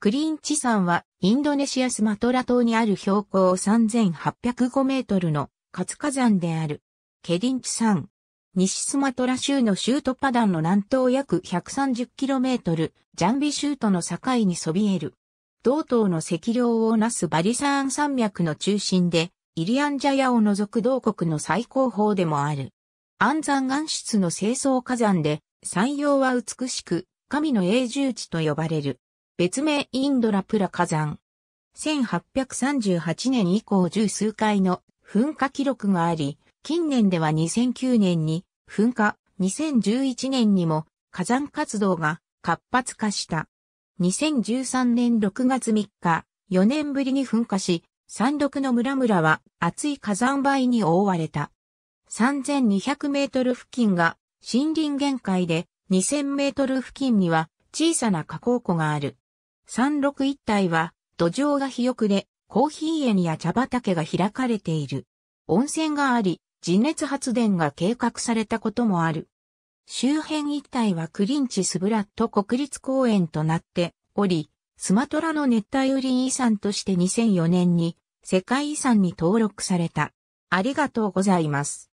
クリーンチ山はインドネシアスマトラ島にある標高3805メートルの活火山である。ケリンチ山。西スマトラ州のシュートパダンの南東約 130km、ジャンビシュートの境にそびえる。同島の赤量をなすバリサーン山脈の中心で、イリアンジャヤを除く同国の最高峰でもある。安山岩質の清掃火山で、山陽は美しく、神の永住地と呼ばれる。別名インドラプラ火山。1838年以降十数回の噴火記録があり、近年では2009年に噴火、2011年にも火山活動が活発化した。2013年6月3日、4年ぶりに噴火し、山麓の村々は熱い火山灰に覆われた。3200メートル付近が森林限界で2000メートル付近には小さな火口湖がある。山麓一帯は土壌が肥沃でコーヒー園や茶畑が開かれている。温泉があり、地熱発電が計画されたこともある。周辺一帯はクリンチスブラット国立公園となっており、スマトラの熱帯雨林遺産として2004年に世界遺産に登録された。ありがとうございます。